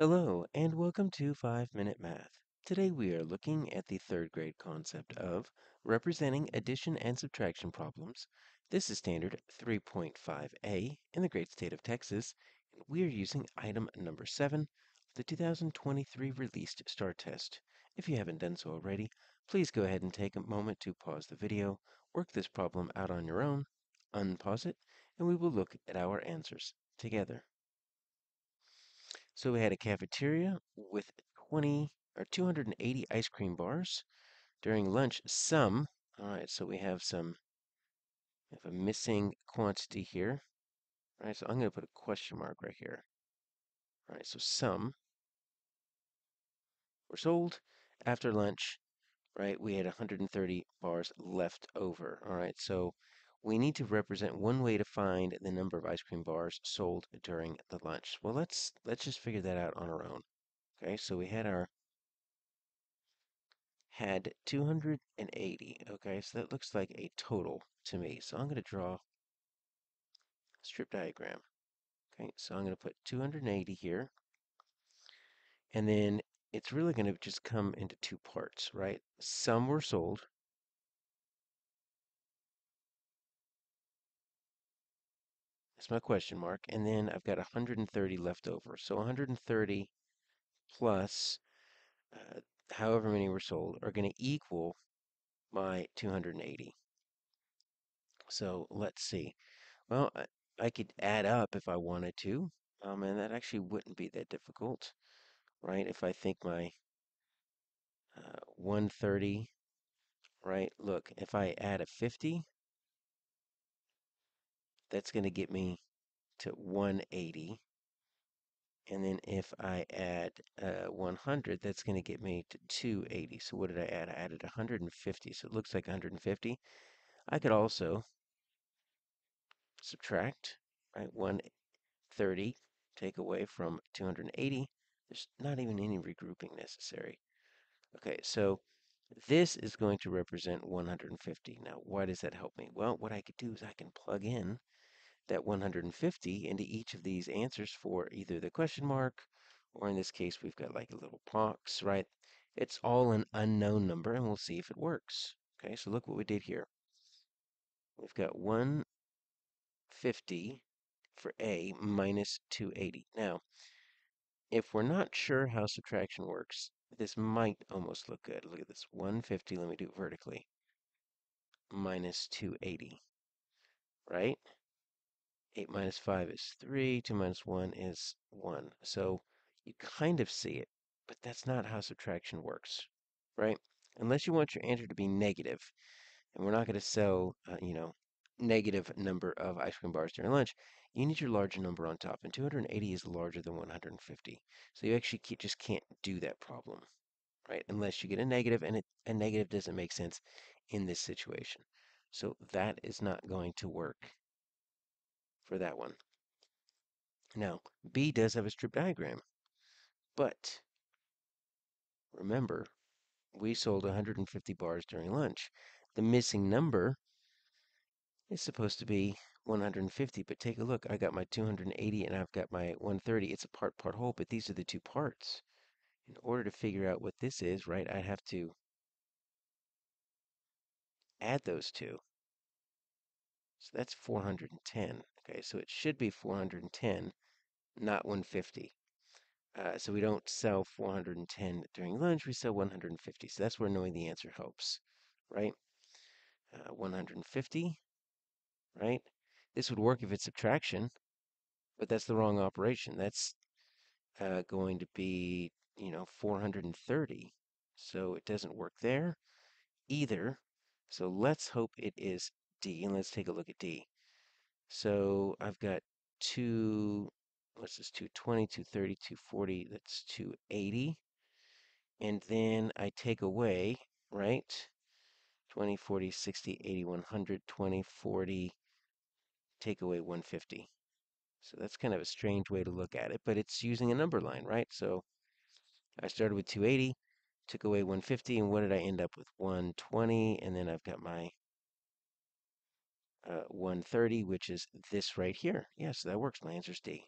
Hello, and welcome to 5 Minute Math. Today we are looking at the third grade concept of representing addition and subtraction problems. This is standard 3.5a in the great state of Texas, and we are using item number 7 of the 2023 released STAAR test. If you haven't done so already, please go ahead and take a moment to pause the video, work this problem out on your own, unpause it, and we will look at our answers together. So we had a cafeteria with 20 or 280 ice cream bars. During lunch, some, all right, so we have some, we have a missing quantity here. All right, so I'm going to put a question mark right here. All right, so some were sold after lunch, right? We had 130 bars left over. All right, so we need to represent one way to find the number of ice cream bars sold during the lunch. Well, let's let's just figure that out on our own. Okay, so we had our had 280. Okay, so that looks like a total to me. So I'm going to draw a strip diagram. Okay, so I'm going to put 280 here. And then it's really going to just come into two parts, right? Some were sold. That's my question mark. And then I've got 130 left over. So 130 plus uh, however many were sold are going to equal my 280. So let's see. Well, I, I could add up if I wanted to, um, and that actually wouldn't be that difficult, right? If I think my uh, 130, right? Look, if I add a 50, that's going to get me to 180. And then if I add uh, 100, that's going to get me to 280. So what did I add? I added 150. So it looks like 150. I could also subtract, right? 130, take away from 280. There's not even any regrouping necessary. Okay, so this is going to represent 150. Now, why does that help me? Well, what I could do is I can plug in that 150 into each of these answers for either the question mark, or in this case, we've got like a little box, right? It's all an unknown number, and we'll see if it works. Okay, so look what we did here. We've got 150 for A minus 280. Now, if we're not sure how subtraction works, this might almost look good. Look at this, 150, let me do it vertically, minus 280, right? 8 minus 5 is 3, 2 minus 1 is 1. So you kind of see it, but that's not how subtraction works, right? Unless you want your answer to be negative, and we're not going to sell, uh, you know, negative number of ice cream bars during lunch, you need your larger number on top, and 280 is larger than 150. So you actually can't, just can't do that problem, right? Unless you get a negative, and it, a negative doesn't make sense in this situation. So that is not going to work for that one. Now, B does have a strip diagram, but remember, we sold 150 bars during lunch. The missing number is supposed to be 150, but take a look. I got my 280 and I've got my 130. It's a part part whole, but these are the two parts. In order to figure out what this is, right, I have to add those two. So that's 410. Okay, so it should be 410, not 150. Uh, so we don't sell 410 during lunch, we sell 150. So that's where knowing the answer helps, right? Uh, 150, right? This would work if it's subtraction, but that's the wrong operation. That's uh, going to be, you know, 430. So it doesn't work there either. So let's hope it is D, and let's take a look at D. So I've got two, what's this, 220, 230, 240, that's 280. And then I take away, right, 20, 40, 60, 80, 100, 20, 40, take away 150. So that's kind of a strange way to look at it, but it's using a number line, right? So I started with 280, took away 150, and what did I end up with? 120, and then I've got my uh, 130, which is this right here. Yes, that works. My answer is D.